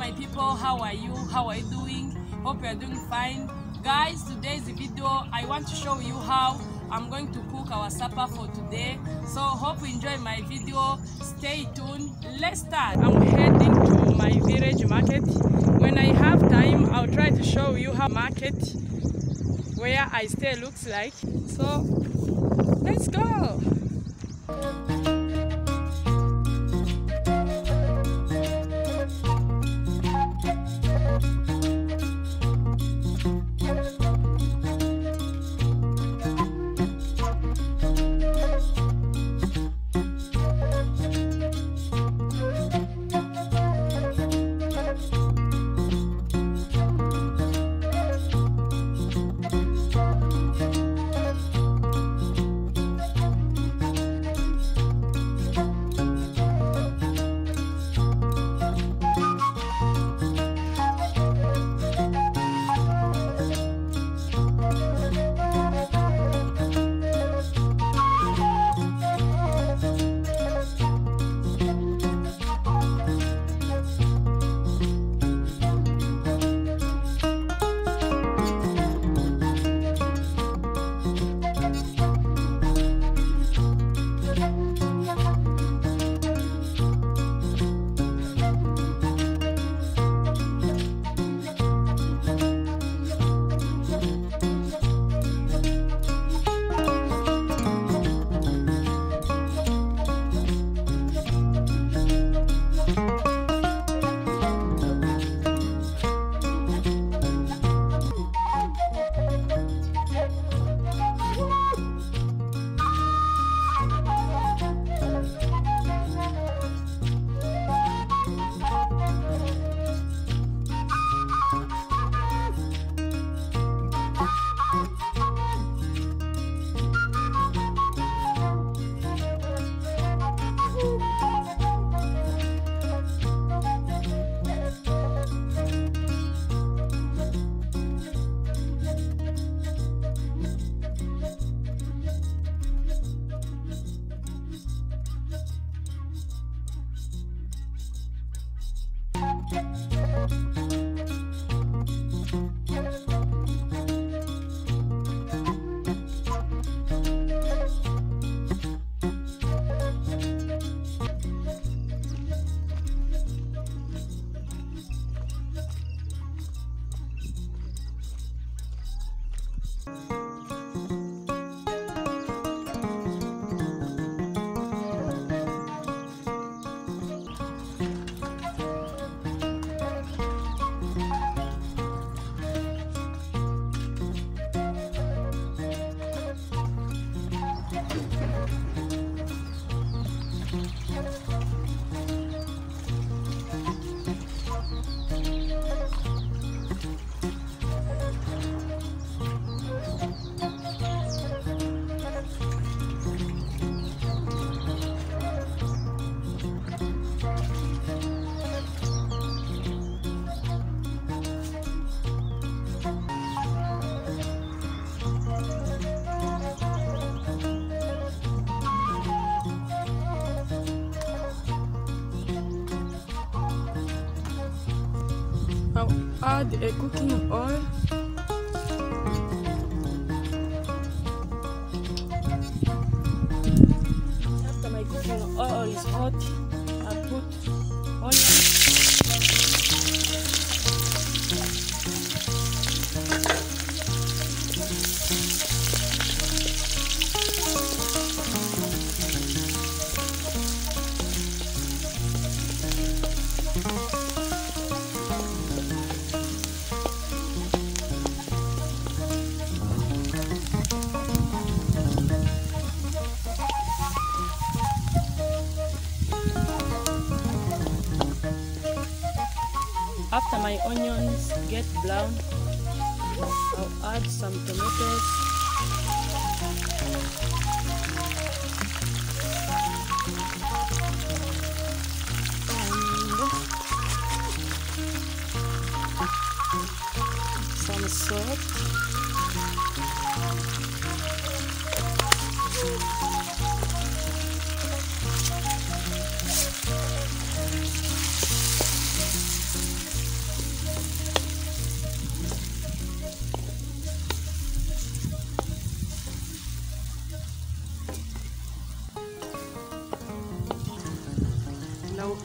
my people how are you? How are you doing? Hope you are doing fine. Guys today's video. I want to show you how i'm going to cook our supper for today. So hope you enjoy my video. Stay tuned. Let's start. I'm heading to my village market. When i have time i'll try to show you how market where i stay looks like. So let's go Bye. I'll add a cooking oil. After my cooking oil oh, is hot, my onions get brown, I'll add some tomatoes.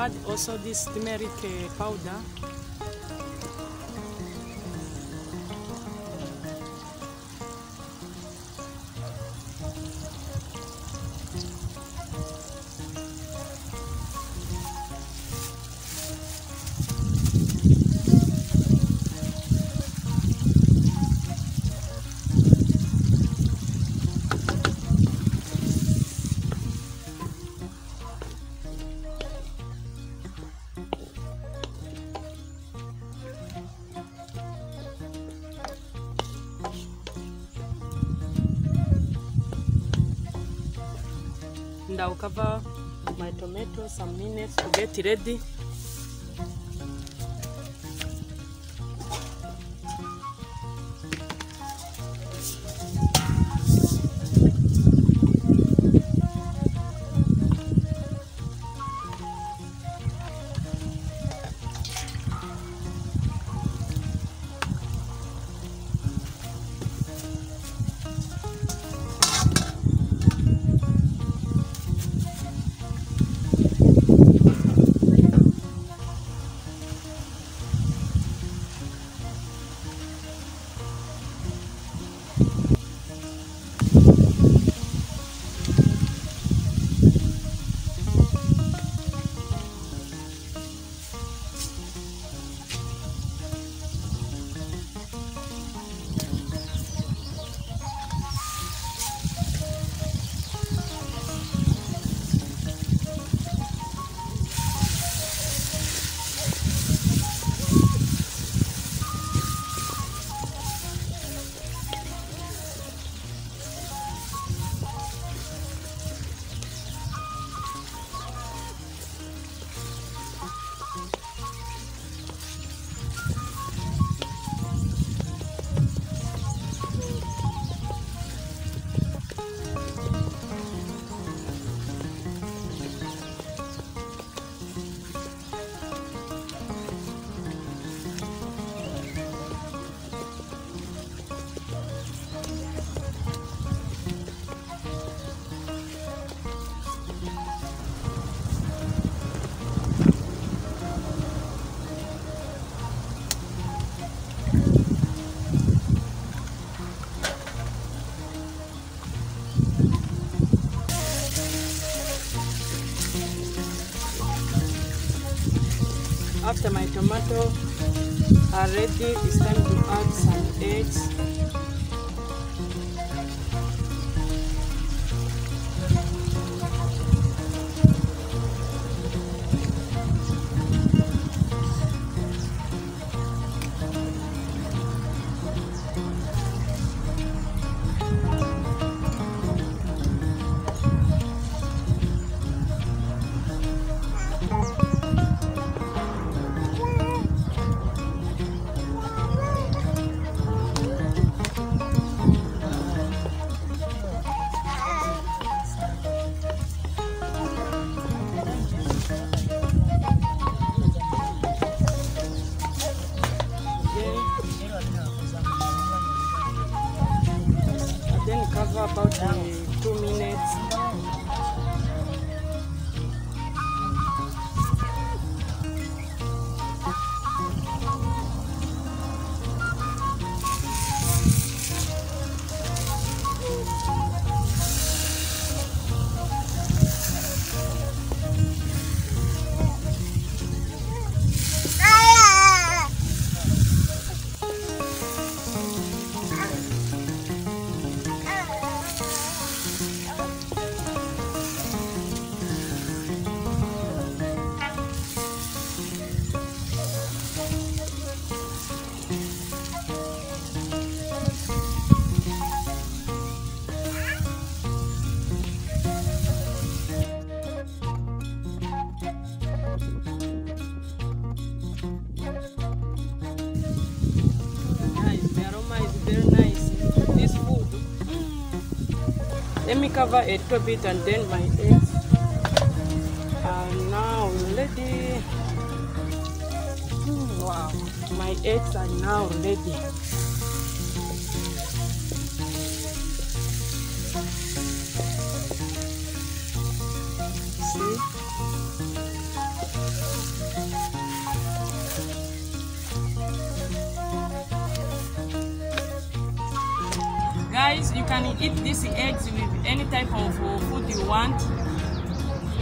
Add also this turmeric uh, powder. I'll cover my tomatoes some minutes to get ready. After my tomato are ready, it's time to add some eggs. About uh, two minutes. Let me cover a little bit and then my eggs hmm, are now ready. Wow, my eggs are now ready. Guys you can eat these eggs with any type of uh, food you want.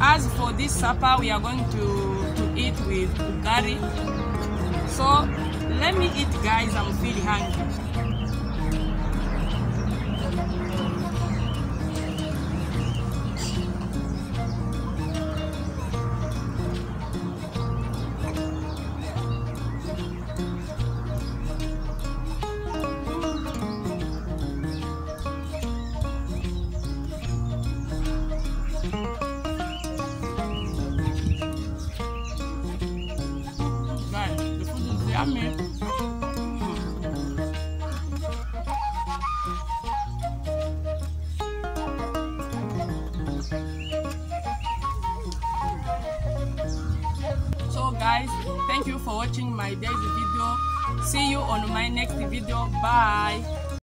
As for this supper we are going to to eat with curry. So let me eat guys. I'm feeling hungry yummy. So guys, thank you for watching my daily video. See you on my next video. Bye.